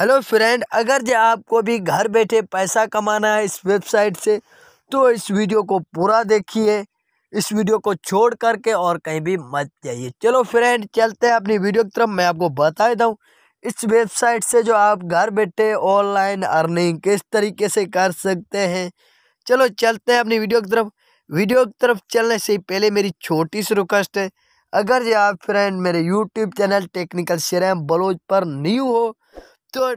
Hello friend, अगर जो आपको भी घर बैठे पैसा कमाना है इस वेबसाइट से तो इस वीडियो को पूरा देखिए। इस वीडियो को छोड़ करके और कहीं भी मत जाइए। चलो फ्रेंड, चलते हैं अपनी वीडियो की तरफ़। मैं आपको बता दूँ, इस वेबसाइट से जो आप घर बैठे ऑनलाइन अर्निंग किस तरीके से कर सकते हैं। चलो चलते हैं अपनी वीडियो की तरफ़। वीडियो की तरफ़ चलने से पहले मेरी छोटी सी रिक्वेस्ट है, अगर जो आप फ्रेंड मेरे YouTube channel technical Sheram Baloch पर न्यू हो तो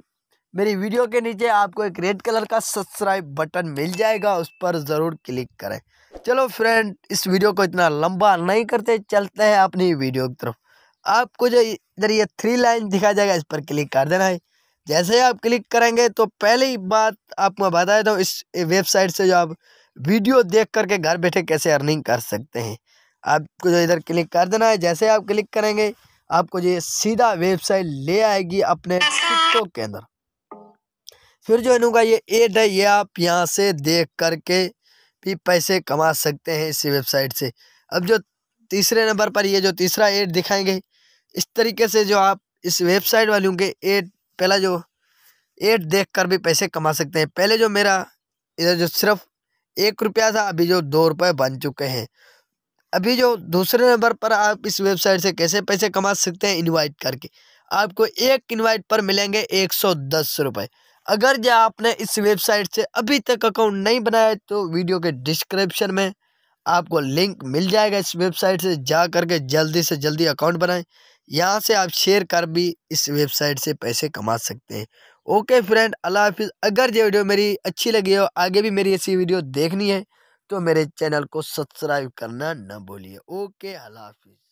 मेरी वीडियो के नीचे आपको एक रेड कलर का सब्सक्राइब बटन मिल जाएगा, उस पर ज़रूर क्लिक करें। चलो फ्रेंड इस वीडियो को इतना लंबा नहीं करते, चलते हैं अपनी वीडियो की तरफ़। आपको जो इधर ये थ्री लाइन दिखा जाएगा, इस पर क्लिक कर देना है। जैसे ही आप क्लिक करेंगे तो पहले बात आपको बता देता हूँ, इस वेबसाइट से जो आप वीडियो देख करके घर बैठे कैसे अर्निंग कर सकते हैं। आपको जो इधर क्लिक कर देना है, जैसे आप क्लिक करेंगे आपको ये सीधा वेबसाइट ले आएगी अपने टिकटॉक के अंदर। फिर जो इनका ये एड है, ये आप यहाँ से देख करके भी पैसे कमा सकते हैं इस वेबसाइट से। अब जो तीसरे नंबर पर ये जो तीसरा एड दिखाएँगे, इस तरीके से जो आप इस वेबसाइट वालों के एड पहला जो एड देख कर भी पैसे कमा सकते हैं। पहले जो मेरा, इधर जो सिर्फ़ एक रुपया था, अभी जो दो रुपये बन चुके हैं। अभी जो दूसरे नंबर पर आप इस वेबसाइट से कैसे पैसे कमा सकते हैं, इनवाइट करके। आपको एक इनवाइट पर मिलेंगे एक सौ दस रुपये अगर जो आपने इस वेबसाइट से अभी तक अकाउंट नहीं बनाया तो वीडियो के डिस्क्रिप्शन में आपको लिंक मिल जाएगा इस वेबसाइट से। जा करके जल्दी से जल्दी अकाउंट बनाएँ। यहाँ से आप शेयर कर भी इस वेबसाइट से पैसे कमा सकते हैं। ओके फ्रेंड, अल्लाह हाफिज़। अगर ये वीडियो मेरी अच्छी लगी हो, आगे भी मेरी ऐसी वीडियो देखनी है तो मेरे चैनल को सब्सक्राइब करना ना भूलिए। ओके अल्लाह हाफिज़।